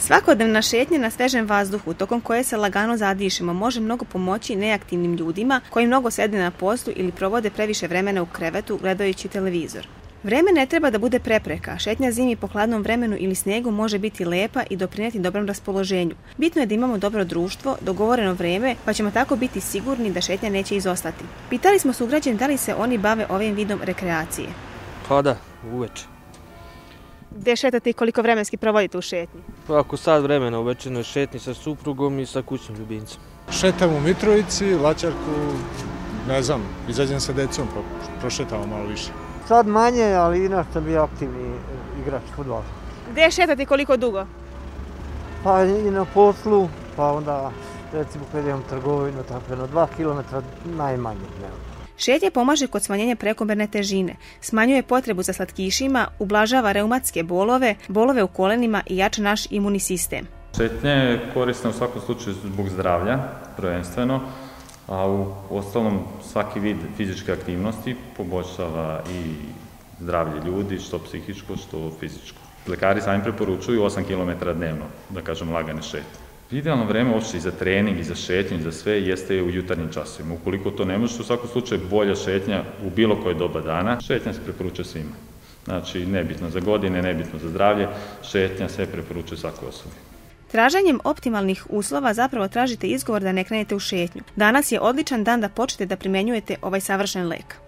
Svakodnevna šetnja na svežem vazduhu, tokom koje se lagano zadišemo, može mnogo pomoći neaktivnim ljudima koji mnogo sede na poslu ili provode previše vremena u krevetu gledajući televizor. Vreme ne treba da bude prepreka. Šetnja zimi po hladnom vremenu ili snijegu može biti lepa i doprinijeti dobrom raspoloženju. Bitno je da imamo dobro društvo, dogovoreno vreme, pa ćemo tako biti sigurni da šetnja neće izostati. Pitali smo sugrađani da li se oni bave ovim vidom rekreacije. Pa da, uveče. Gdje šetate i koliko vremenski provodite u šetnji? Pa ako sad vremena u večernoj šetnji sa suprugom i sa kućnim ljubimcem. Šetam u Mitrovici, Lačarku, ne znam, izađem sa decom pa prošetamo malo više. Sad manje, ali inače sam bio aktivni igrač futbol. Gdje šetate i koliko dugo? Pa i na poslu, pa onda recimo kad imam trgovinu, tako jedno dva kilometra najmanje dnevno. Šetnja pomaže kod smanjenja prekomerne težine, smanjuje potrebu za slatkišima, ublažava reumatske bolove, bolove u kolenima i jača naš imunni sistem. Šetnja je korisna u svakom slučaju zbog zdravlja, prvenstveno, a u ostalom svaki vid fizičke aktivnosti poboljšava i zdravlje ljudi, što psihičko, što fizičko. Lekari sami preporučuju 8 km dnevno, da kažem lagane šetnje. Idealno vreme uopšte i za trening, i za šetnju, i za sve jeste u jutarnjim časovima. Ukoliko to ne možeš, u svakom slučaju bolja šetnja u bilo koje doba dana, šetnja se preporučuje svima. Znači, nebitno za godine, nebitno za zdravlje, šetnja se preporučuje svakoj osobi. Traženjem optimalnih uslova zapravo tražite izgovor da ne krenete u šetnju. Danas je odličan dan da počnete da primjenjujete ovaj savršen lek.